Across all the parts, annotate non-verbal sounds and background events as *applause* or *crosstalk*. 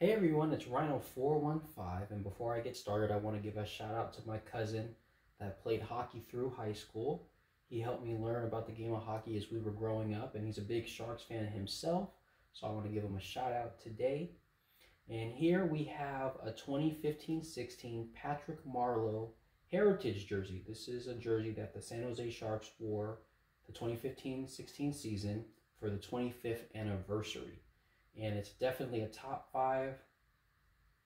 Hey everyone, it's Rhino415, and before I get started, I want to give a shout out to my cousin that played hockey through high school. He helped me learn about the game of hockey as we were growing up, and he's a big Sharks fan himself, so I want to give him a shout out today. And here we have a 2015-16 Patrick Marleau Heritage jersey. This is a jersey that the San Jose Sharks wore the 2015-16 season for the 25th anniversary. And it's definitely a top five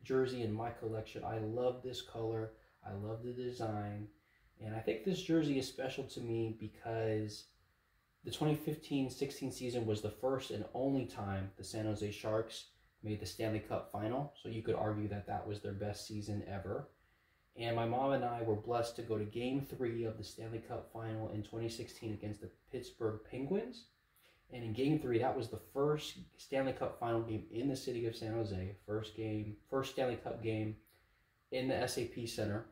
jersey in my collection. I love this color. I love the design. And I think this jersey is special to me because the 2015-16 season was the first and only time the San Jose Sharks made the Stanley Cup final. So you could argue that that was their best season ever. And my mom and I were blessed to go to game three of the Stanley Cup final in 2016 against the Pittsburgh Penguins. And in game three, that was the first Stanley Cup final game in the city of San Jose. First game, first Stanley Cup game in the SAP Center.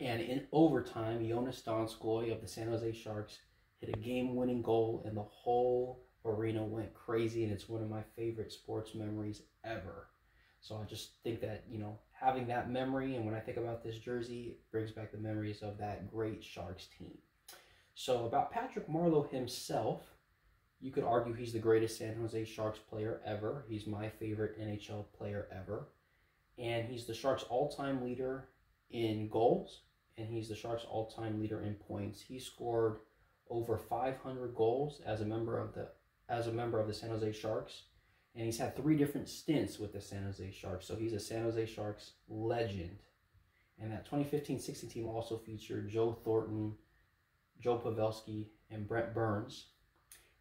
And in overtime, Joonas Donskoi of the San Jose Sharks hit a game-winning goal, and the whole arena went crazy. And it's one of my favorite sports memories ever. So I just think that you know having that memory, and when I think about this jersey, it brings back the memories of that great Sharks team. So about Patrick Marleau himself, you could argue he's the greatest San Jose Sharks player ever. He's my favorite NHL player ever. And he's the Sharks all-time leader in goals, and he's the Sharks all-time leader in points. He scored over 500 goals as a member of the as a member of the San Jose Sharks, and he's had three different stints with the San Jose Sharks. So he's a San Jose Sharks legend. And that 2015-16 team also featured Joe Thornton, Joe Pavelski, and Brent Burns.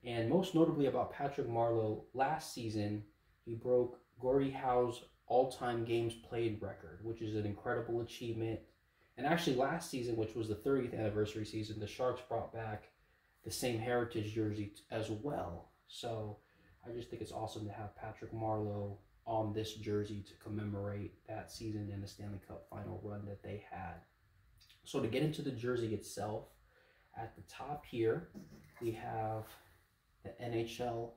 And most notably about Patrick Marleau, last season he broke Gordie Howe's all-time games played record, which is an incredible achievement. And actually, last season, which was the 30th anniversary season, the Sharks brought back the same heritage jersey as well. So I just think it's awesome to have Patrick Marleau on this jersey to commemorate that season and the Stanley Cup final run that they had. So to get into the jersey itself, at the top here, we have the NHL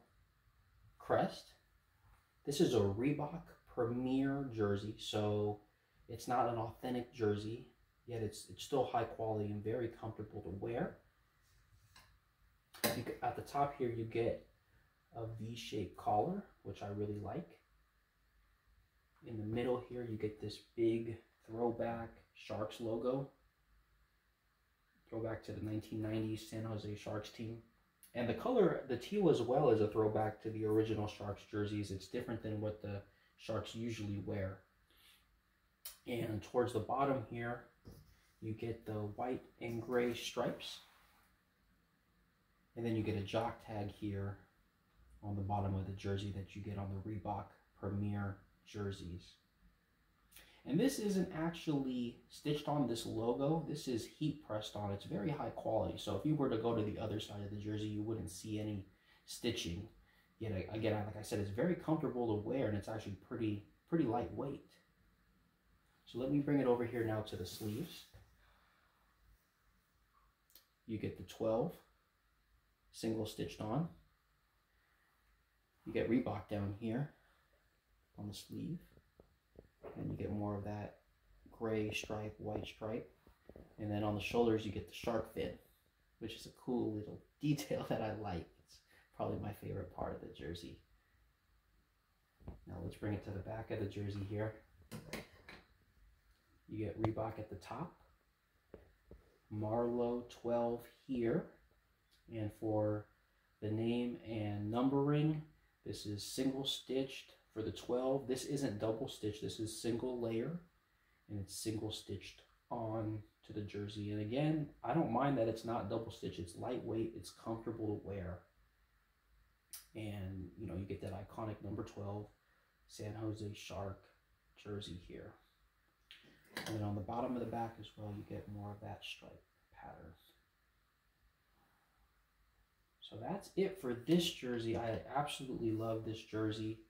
crest. This is a Reebok Premier jersey, so it's not an authentic jersey, yet it's, it's still high quality and very comfortable to wear. At the top here, you get a V-shaped collar, which I really like. In the middle here, you get this big throwback Sharks logo. Throwback to the 1990s San Jose Sharks team. And the color, the teal as well, is a throwback to the original Sharks jerseys. It's different than what the Sharks usually wear. And towards the bottom here, you get the white and gray stripes. And then you get a jock tag here on the bottom of the jersey that you get on the Reebok Premier jerseys. And this isn't actually stitched on this logo. This is heat pressed on. It's very high quality. So if you were to go to the other side of the jersey, you wouldn't see any stitching. Yet again, like I said, it's very comfortable to wear and it's actually pretty, pretty lightweight. So let me bring it over here now to the sleeves. You get the 12 single stitched on. You get Reebok down here on the sleeve more of that gray stripe, white stripe. And then on the shoulders, you get the shark fin, which is a cool little *laughs* detail that I like. It's probably my favorite part of the jersey. Now let's bring it to the back of the jersey here. You get Reebok at the top, Marleau 12 here, and for the name and numbering, this is single stitched for the 12, this isn't double stitched, this is single layer and it's single stitched on to the jersey. And again, I don't mind that it's not double stitched. It's lightweight, it's comfortable to wear. And, you know, you get that iconic number 12 San Jose Shark jersey here. And then on the bottom of the back as well, you get more of that stripe pattern. So that's it for this jersey. I absolutely love this jersey.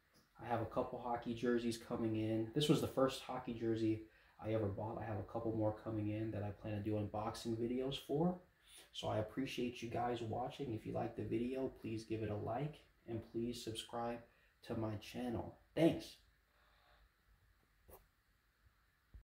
I have a couple hockey jerseys coming in. This was the first hockey jersey I ever bought. I have a couple more coming in that I plan to do unboxing videos for. So I appreciate you guys watching. If you like the video, please give it a like and please subscribe to my channel. Thanks.